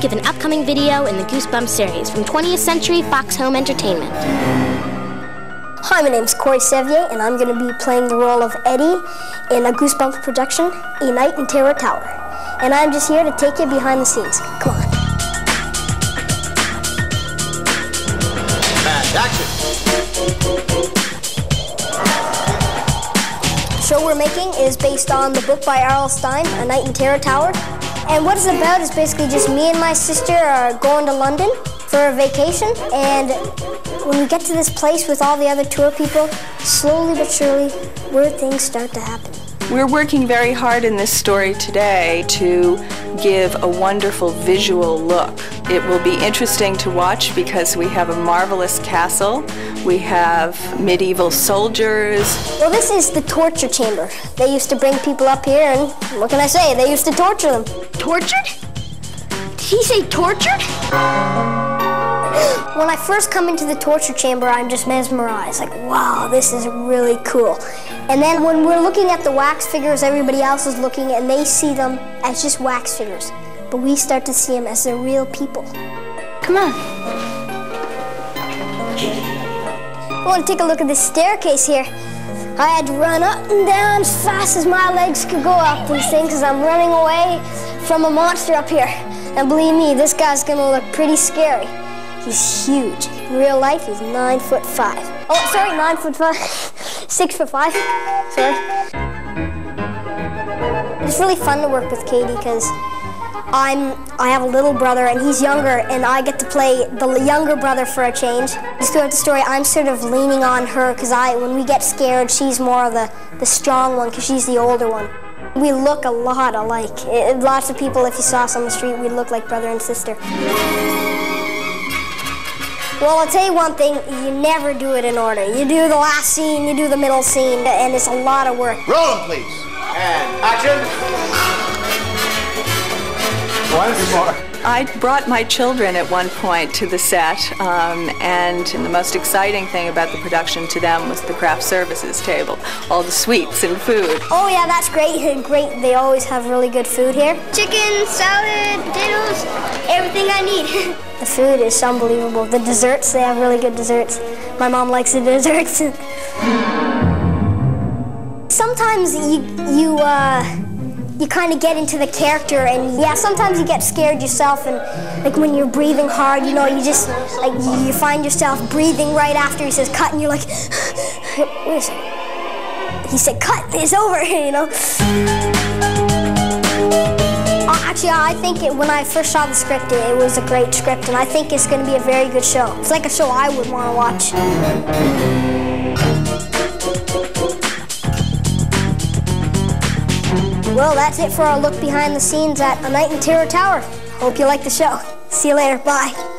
heartwarming video in the Goosebumps series from 20th Century Fox Home Entertainment. Hi, my name's Corey Sevier, and I'm going to be playing the role of Eddie in a Goosebumps production, A Night in Terror Tower. And I'm just here to take you behind the scenes. Come on. And action. The show we're making is based on the book by R.L. Stine, A Night in Terror Tower. And what it's about is basically just me and my sister are going to London for a vacation. And when we get to this place with all the other tour people, slowly but surely, weird things start to happen. We're working very hard in this story today to give a wonderful visual look. It will be interesting to watch because we have a marvelous castle, we have medieval soldiers. Well, this is the torture chamber. They used to bring people up here, and what can I say? They used to torture them. Tortured? Did he say tortured? When I first come into the torture chamber, I'm just mesmerized. Like, wow, this is really cool. And then when we're looking at the wax figures, everybody else is looking and they see them as just wax figures. But we start to see them as the real people. Come on. I want to take a look at this staircase here. I had to run up and down as fast as my legs could go up these things because I'm running away from a monster up here. And believe me, this guy's gonna look pretty scary. He's huge. In real life, he's nine foot five. Oh, sorry, nine foot five. Six foot five. Sorry. It's really fun to work with Katie because I'm I have a little brother and he's younger and I get to play the younger brother for a change. Just throughout the story, I'm sort of leaning on her because I when we get scared, she's more of the the strong one because she's the older one. We look a lot alike. It, lots of people, if you saw us on the street, we look like brother and sister. Well, I'll tell you one thing, you never do it in order. You do the last scene, you do the middle scene, and it's a lot of work. Roll them, please. And action. Once more. I brought my children at one point to the set, um, and the most exciting thing about the production to them was the craft services table, all the sweets and food. Oh yeah, that's great. Great, they always have really good food here. Chicken, salad, potatoes, everything I need. the food is unbelievable. The desserts, they have really good desserts. My mom likes the desserts. Sometimes you, you, uh, you kind of get into the character and yeah sometimes you get scared yourself and like when you're breathing hard you know you just like you find yourself breathing right after he says cut and you're like he said cut it's over you know? Uh, actually i think it, when i first saw the script it, it was a great script and i think it's going to be a very good show. It's like a show i would want to watch Well, that's it for our look behind the scenes at A Night in Terror Tower. Hope you like the show. See you later. Bye.